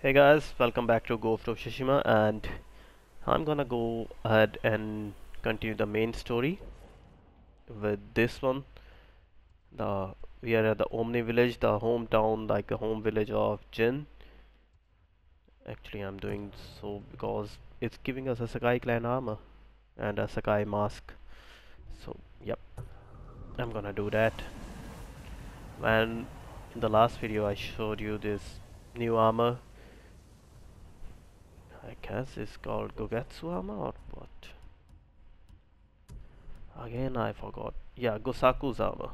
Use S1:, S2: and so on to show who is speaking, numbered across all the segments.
S1: Hey guys, welcome back to Ghost of Tsushima and I'm gonna go ahead and continue the main story with this one. The we are at the Omi village, the hometown, like the home village of Jin. Actually I'm doing so because it's giving us a Sakai clan armor and a Sakai mask. So yep. I'm gonna do that. And in the last video I showed you this new armor I guess it's called Gogetsu-ama or what? Again I forgot. Yeah, Gosaku-sama.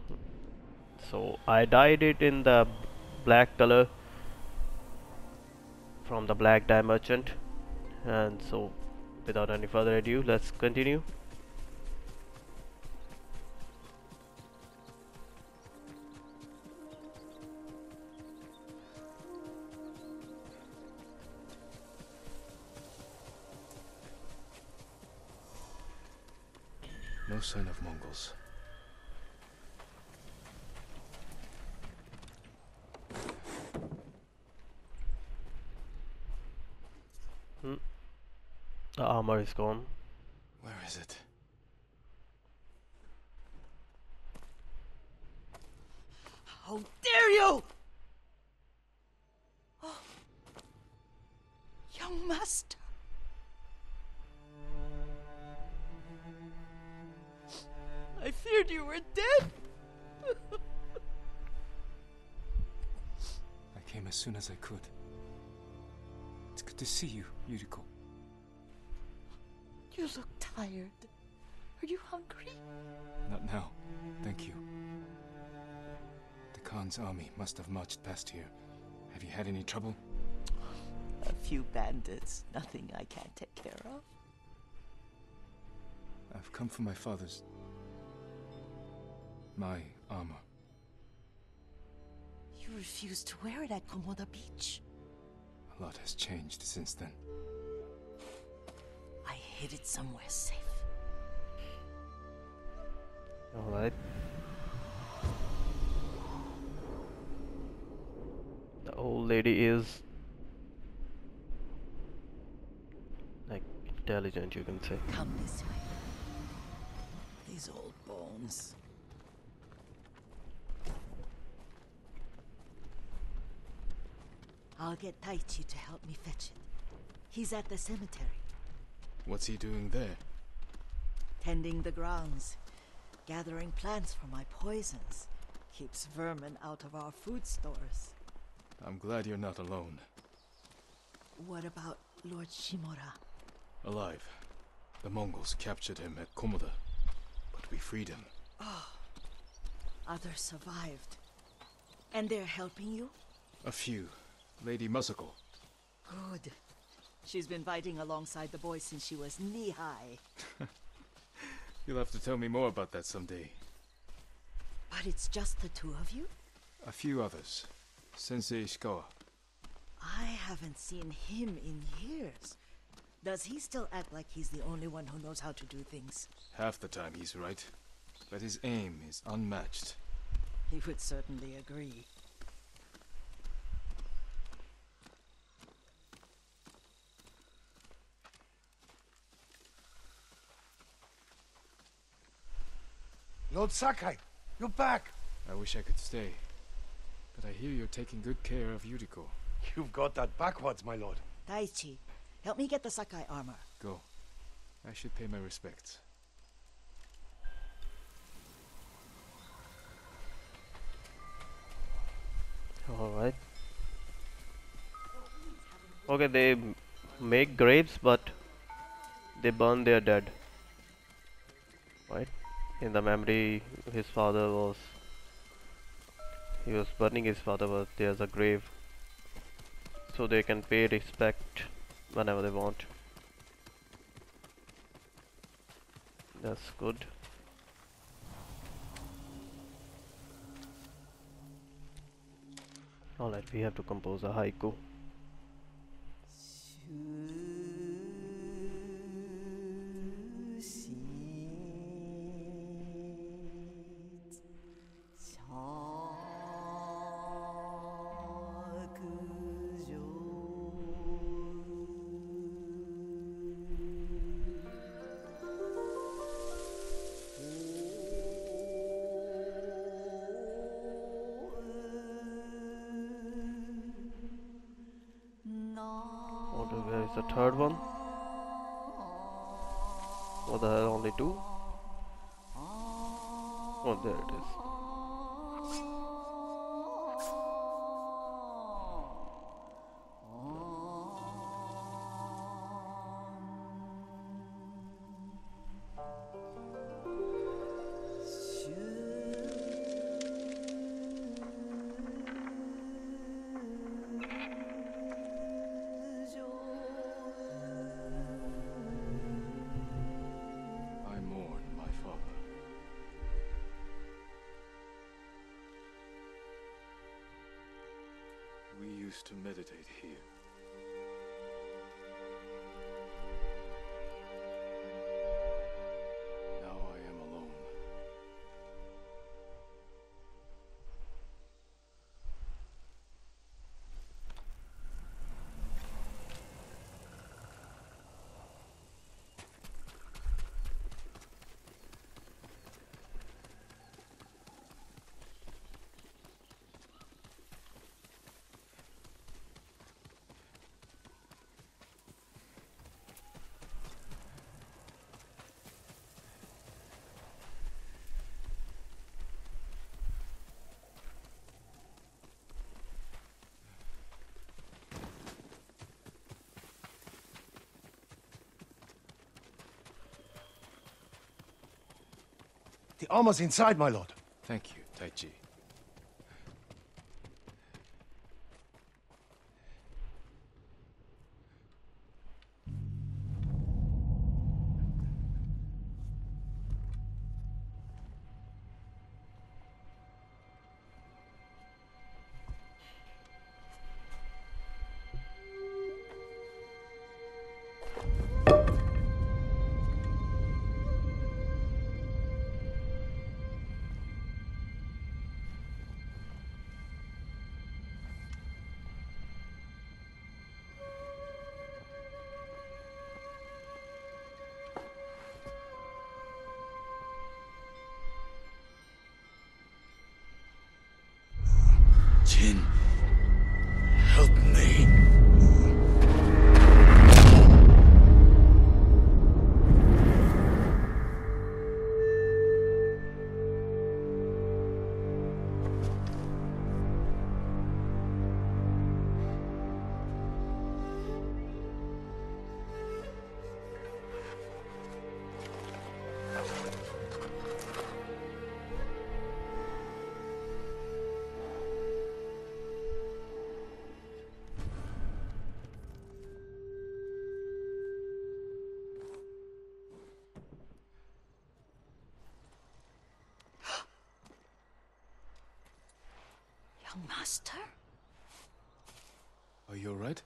S1: So I dyed it in the black color from the black dye merchant and so without any further ado let's continue
S2: sign of Mongols. Hmm.
S1: the armor is gone
S2: Where is it?
S3: How dare you!
S2: Soon as I could. It's good to see you, Yuriko.
S3: You look tired. Are you hungry?
S2: Not now. Thank you. The Khan's army must have marched past here. Have you had any trouble?
S3: A few bandits. Nothing I can't take care of.
S2: I've come for my father's. my armor.
S3: You refused to wear it at Komoda Beach.
S2: A lot has changed since then.
S3: I hid it somewhere safe.
S1: alright the old lady is like intelligent you can say
S3: Come this way. These old bones. I'll get Taichi to help me fetch it. He's at the cemetery,
S2: What's he doing there?
S3: tending the grounds, gathering plants for my poisons. Keeps vermin out of our food stores.
S2: I'm glad you're not alone.
S3: What about Lord Shimura?
S2: Alive. The Mongols captured him at Komoda. But we freed him. Ah.
S3: Others survived. And they're helping you?
S2: A few. Lady Masako.
S3: Good. She's been fighting alongside the boys since she was knee high.
S2: You'll have to tell me more about that someday.
S3: But it's just the two of you?
S2: A few others. Sensei Ishikawa.
S3: I haven't seen him in years. Does he still act like he's the only one who knows how to do things?
S2: Half the time he's right. But his aim is unmatched.
S3: He would certainly agree.
S4: Lord Sakai, you're back.
S2: I wish I could stay. But I hear you're taking good care of Yuriko.
S4: You've got that backwards, my lord.
S3: Taichi, help me get the Sakai armor.
S2: Go. I should pay my respects.
S1: alright okay they make graves but they burn their dead right in the memory his father was he was burning his father but there's a grave. So they can pay respect whenever they want. That's good. Alright we have to compose a haiku third one? What the hell, only two? Oh, there it is.
S4: Armor's inside, my lord.
S2: Thank you, Taichi.
S3: Young master?
S2: Are you alright?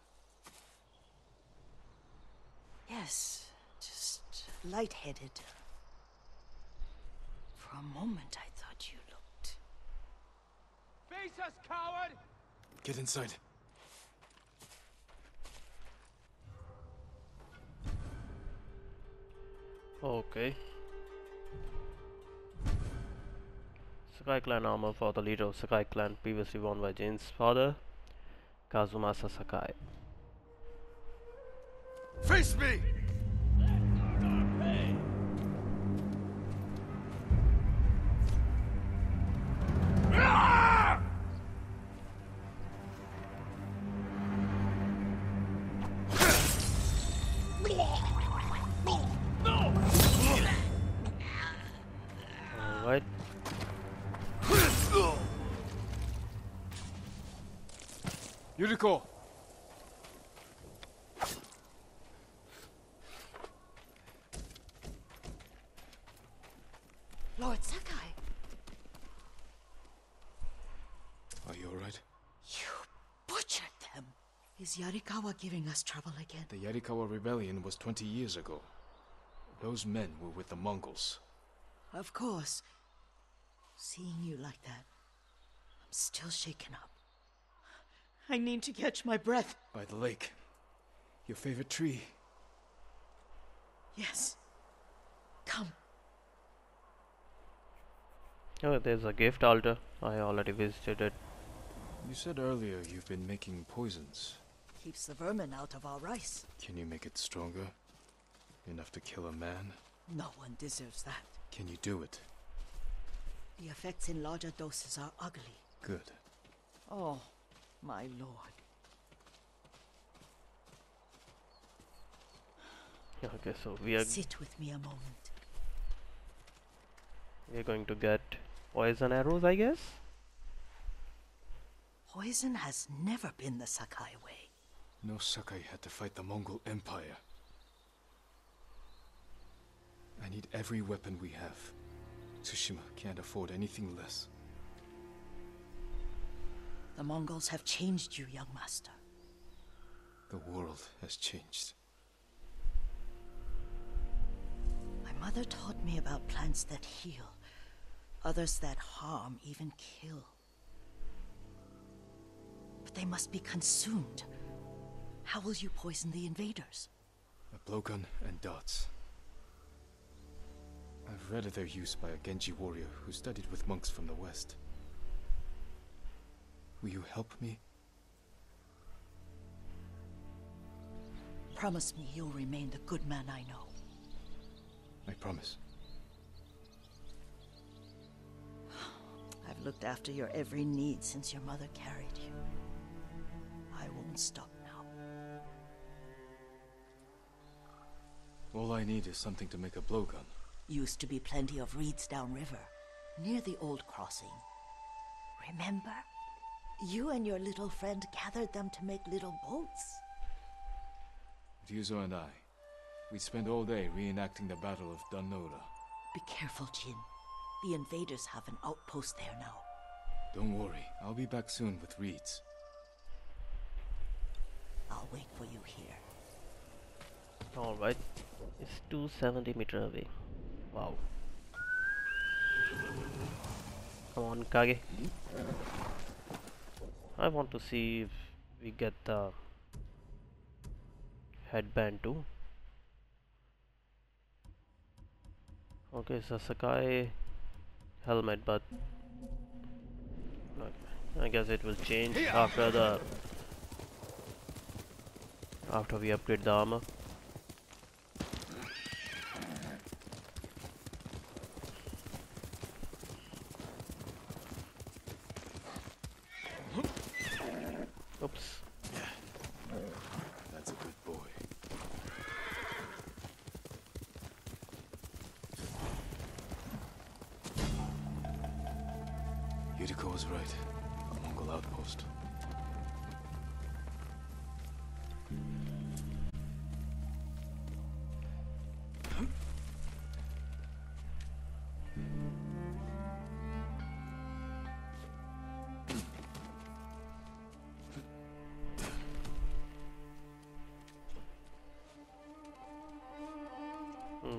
S3: Yes, just lightheaded. For a moment, I thought you looked.
S4: Face us, coward!
S2: Get inside.
S1: Okay. Sakai clan armor for the leader of Sakai clan, previously worn by Jin's father, Kazumasa Sakai.
S4: Face me!
S3: Is Yarikawa giving us trouble again?
S2: The Yarikawa rebellion was 20 years ago. Those men were with the Mongols.
S3: Of course. Seeing you like that, I'm still shaken up. I need to catch my breath.
S2: By the lake. Your favorite tree.
S3: Yes. Come.
S1: Oh, there's a gift altar. I already visited it.
S2: You said earlier you've been making poisons.
S3: Keeps the vermin out of our rice.
S2: Can you make it stronger? Enough to kill a man?
S3: No one deserves that.
S2: Can you do it?
S3: The effects in larger doses are ugly.
S2: Good.
S3: Oh, my lord.
S1: Okay, so we are
S3: Sit with me a moment.
S1: we are going to get poison arrows, I guess.
S3: Poison has never been the Sakai way.
S2: No Sakai had to fight the Mongol Empire. I need every weapon we have. Tsushima can't afford anything less.
S3: The Mongols have changed you, young master.
S2: The world has changed.
S3: My mother taught me about plants that heal, others that harm, even kill. But they must be consumed. How will you poison the invaders?
S2: A blowgun and darts. I've read of their use by a Genji warrior who studied with monks from the west. Will you help me?
S3: Promise me you'll remain the good man I know.
S2: I promise.
S3: I've looked after your every need since your mother carried you. I won't stop
S2: All I need is something to make a blowgun.
S3: Used to be plenty of reeds downriver, near the old crossing. Remember? You and your little friend gathered them to make little boats.
S2: Ryuzo and I, we'd spend all day reenacting the Battle of Dan-no-ura.
S3: Be careful, Jin. The invaders have an outpost there now.
S2: Don't worry, I'll be back soon with reeds.
S3: I'll wait for you here.
S1: Alright, it's 270 meter away. Wow. Come on, Kage. I want to see if we get the headband too. Okay, it's a Sakai helmet, but I guess it will change after the after we upgrade the armor.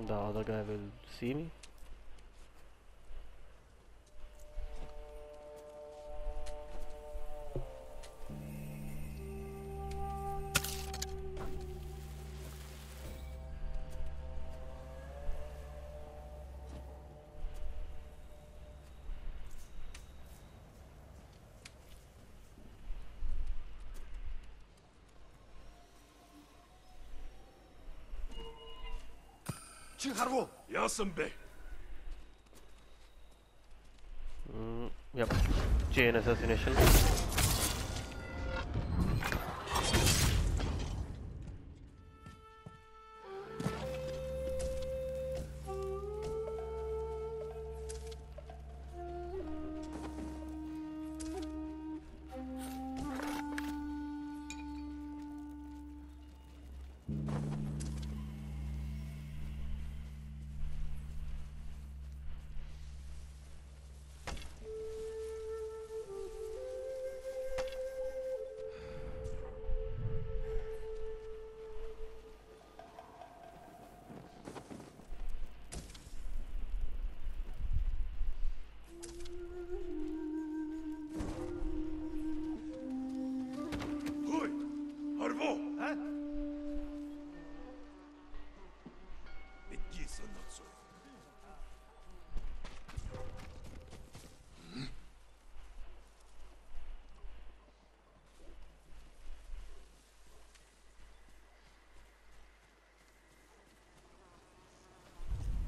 S1: The other guy will see me.
S4: Yasunbe!
S1: Mm, yep. Chain assassination.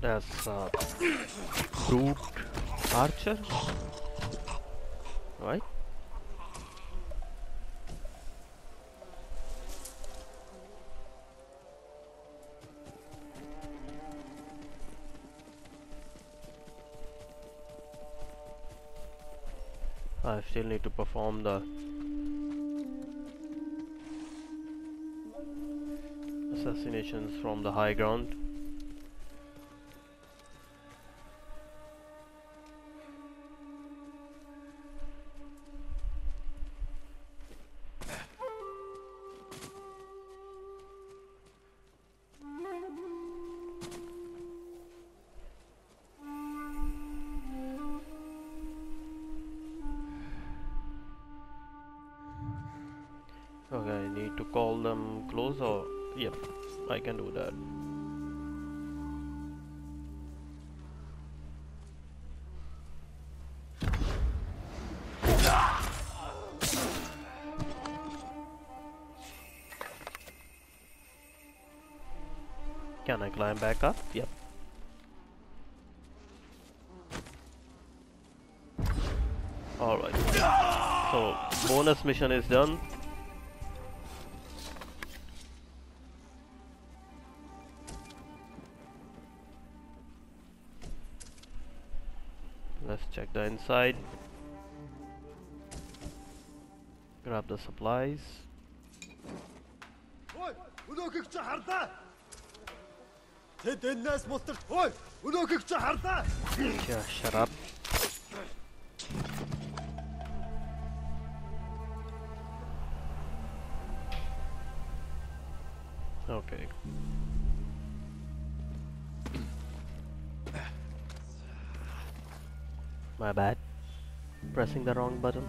S1: As a uh, brute archer, right? I still need to perform the assassinations from the high ground. Climb back up? Yep. Alright. So, bonus mission is done. Let's check the inside. Grab the supplies.
S4: Тэд энэс мустар. Ой, өнөөхийг чи харлаа.
S1: Yeah, shut up. Okay. My bad. Pressing the wrong button.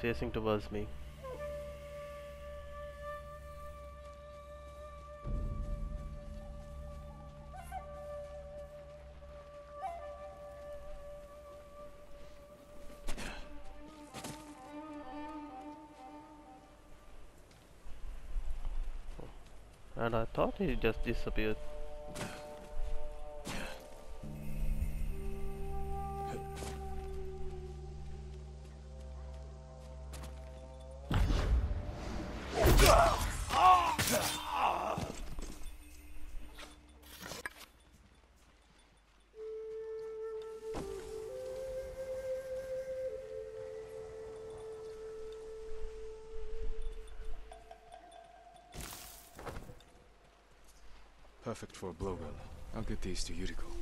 S1: Facing towards me. And I thought he just disappeared.
S2: Get these to Yuriko.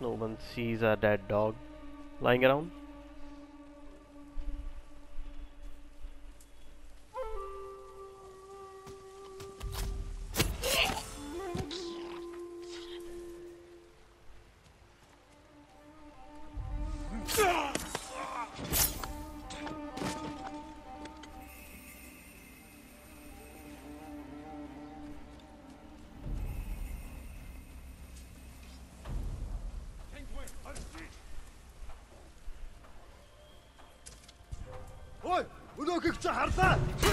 S1: No one sees a dead dog lying around.
S4: 这孩子
S1: 是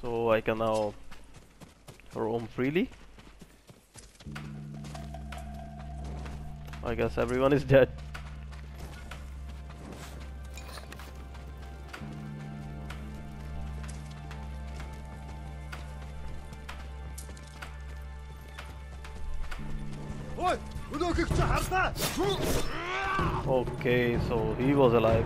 S1: So I can now roam freely. guess everyone is dead. Okay, so he was alive.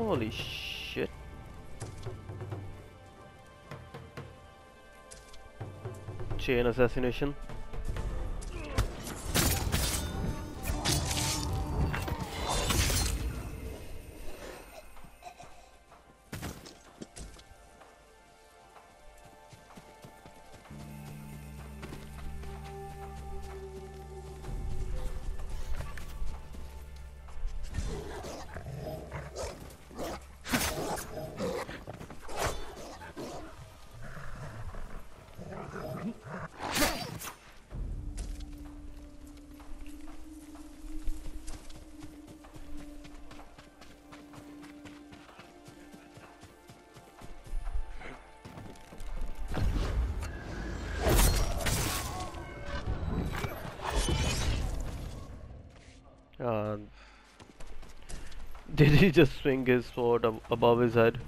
S1: Holy shit. Chain assassination. Uh, did he just swing his sword ab- above his head?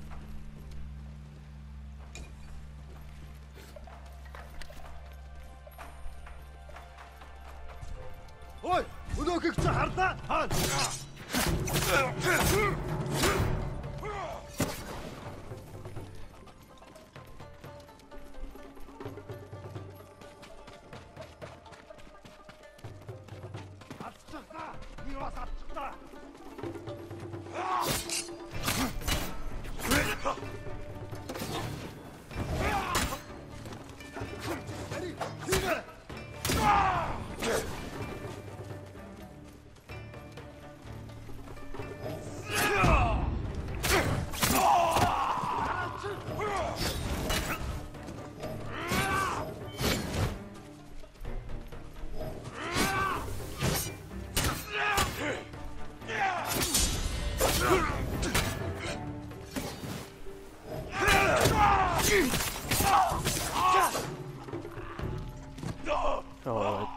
S1: Alright.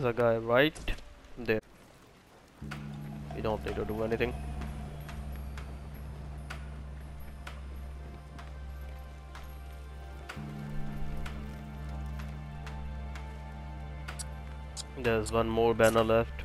S1: There's a guy right there. You don't need to do anything. There's one more banner left.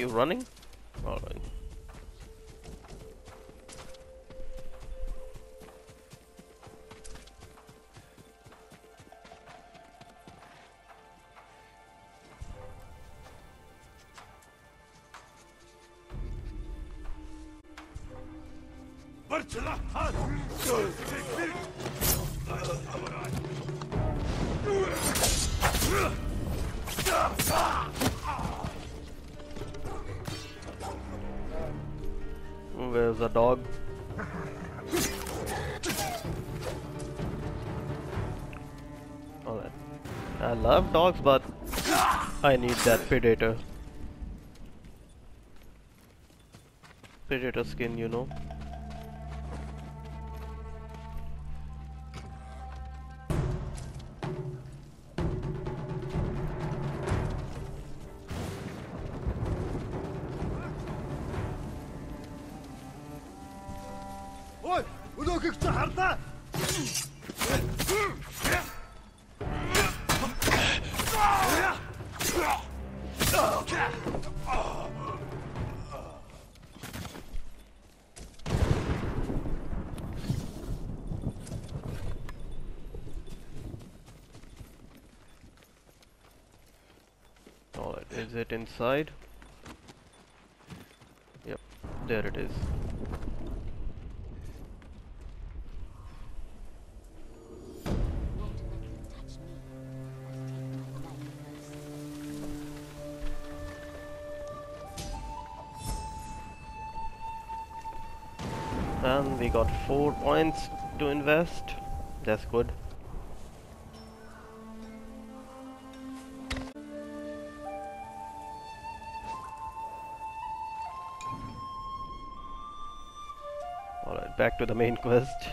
S1: you running? Alright.
S4: Stop!
S1: there's a dog. Alright. I love dogs, but I need that predator. Predator skin, you know. Is it inside? Yep, there it is. And we got 4 points to invest. That's good. Back to the main quest.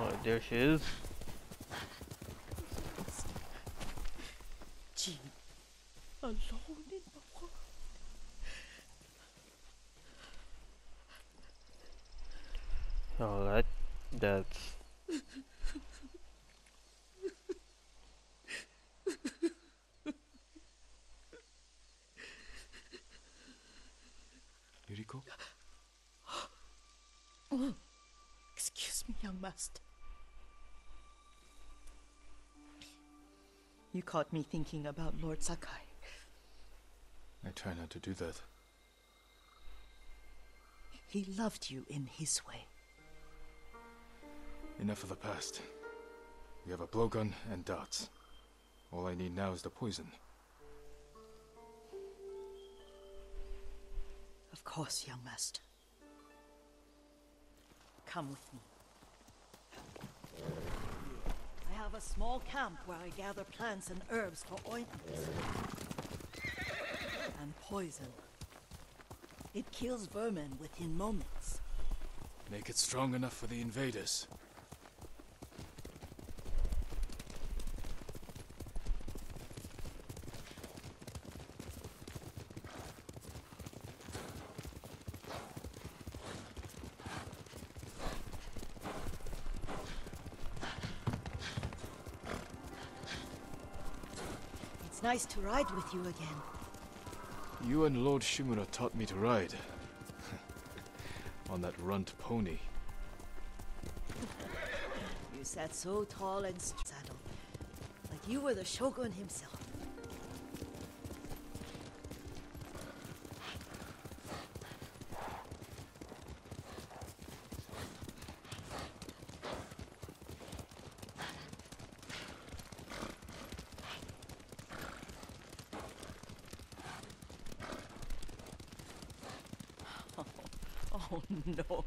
S1: Oh, there she is.
S3: Jin, alone in the world.
S1: Alright, that's
S2: Yuriko?
S3: Excuse me, young master. You caught me thinking about Lord Sakai.
S2: I try not to do that.
S3: He loved you in his way.
S2: Enough of the past. We have a blowgun and darts. All I need now is the poison.
S3: Of course, young master. Come with me. I have a small camp where I gather plants and herbs for ointments. And poison. It kills vermin within moments.
S2: Make it strong enough for the invaders.
S3: It's nice to ride with you again.
S2: You and Lord Shimura taught me to ride. On that runt pony.
S3: You sat so tall and saddle, like you were the shogun himself. Oh no,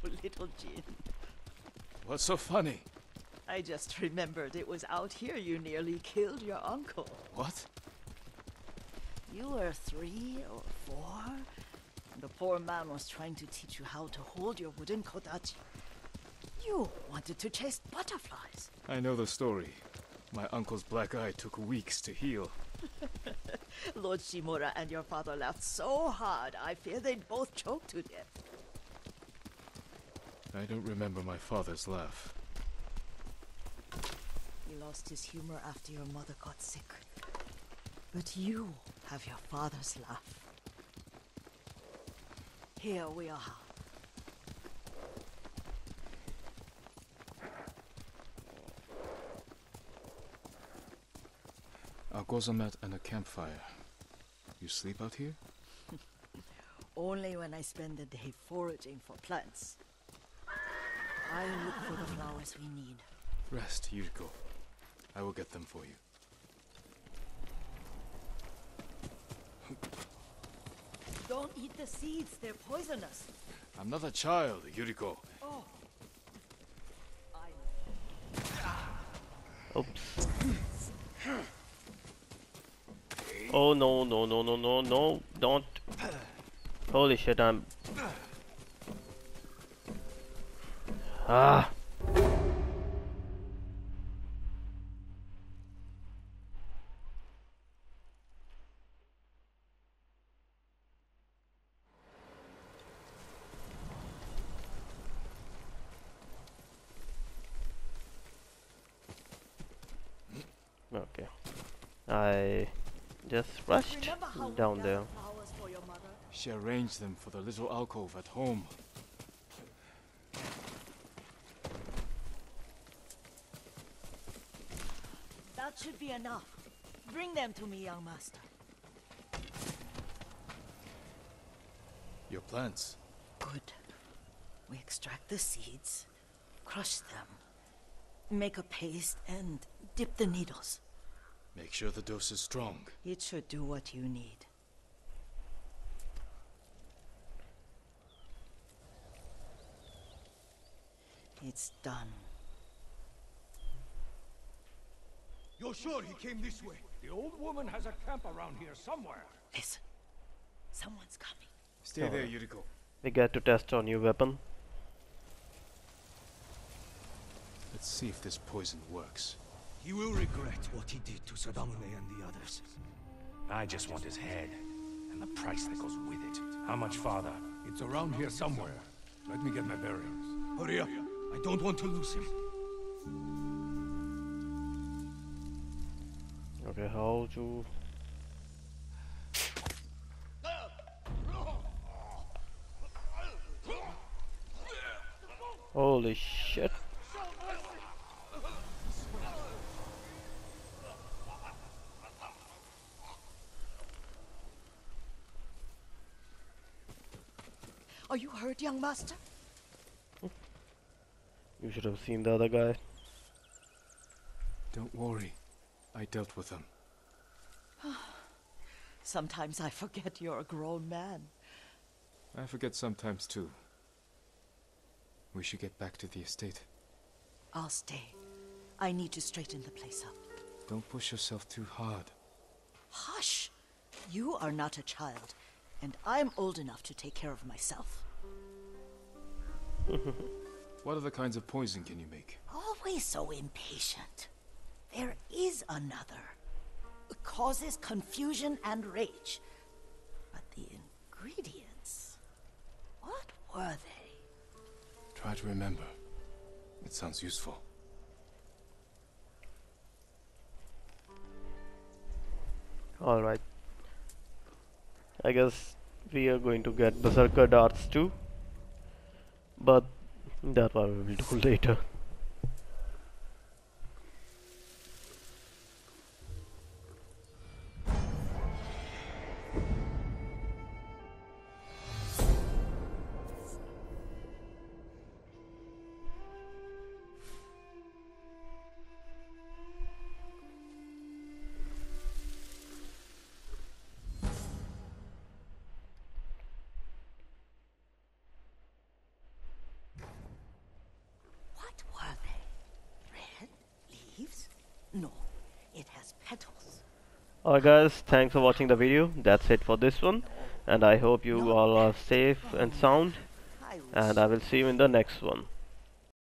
S2: What's so funny?
S3: I just remembered it was out here you nearly killed your uncle.
S2: What?
S3: You were three or four. The poor man was trying to teach you how to hold your wooden kodachi. You wanted to chase butterflies.
S2: I know the story. My uncle's black eye took weeks to heal.
S3: Lord Shimura and your father laughed so hard, I fear they'd both choke to death.
S2: I don't remember my father's laugh.
S3: He lost his humor after your mother got sick. But you have your father's laugh. Here we are.
S2: A gozamat and a campfire. You sleep out here?
S3: Only when I spend the day foraging for plants. I look for the flowers we need.
S2: Rest, Yuriko. I will get them for you.
S3: Don't eat the seeds, they're poisonous.
S2: I'm not a child, Yuriko.
S3: Oh. I
S1: oops. Oh no no no no no no don't Holy shit I'm Ah Okay. I just rushed
S3: Remember how we
S1: down there.
S3: flowers for your mother?
S2: She arranged them for the little alcove at home.
S3: Should be enough. Bring them to me, young master.
S2: Your plants.
S3: Good. We extract the seeds, crush them, make a paste, and dip the needles.
S2: Make sure the dose is strong.
S3: It should do what you need. It's done.
S4: You're sure he came this way?
S5: The old woman has a camp around here somewhere.
S3: Listen. Someone's coming.
S2: Stay there, Yuriko.
S1: We get to test our new weapon.
S2: Let's see if this poison works.
S5: He will regret what he did to Sadamune and the others.
S6: I just want his head, and the price that goes with it. How much farther?
S5: It's around here somewhere. Let me get my bearings. Hurry up. I don't want to lose him.
S1: Okay, how to... Holy shit.
S3: Are you hurt, young master?
S1: You should have seen the other guy.
S2: Don't worry. I dealt with them.
S3: Sometimes I forget you're a grown man.
S2: I forget sometimes too. We should get back to the estate.
S3: I'll stay. I need to straighten the place up.
S2: Don't push yourself too hard.
S3: Hush! You are not a child, and I'm old enough to take care of myself.
S2: What other kinds of poison can you make?
S3: Always so impatient. There is another. It causes confusion and rage. But the ingredients. What were they?
S2: Try to remember. It sounds useful.
S1: Alright. I guess we are going to get Berserker darts too. But that one we will do later. Alright guys, thanks for watching the video. That's it for this one. And I hope you all are safe and sound. And I will see you in the next one.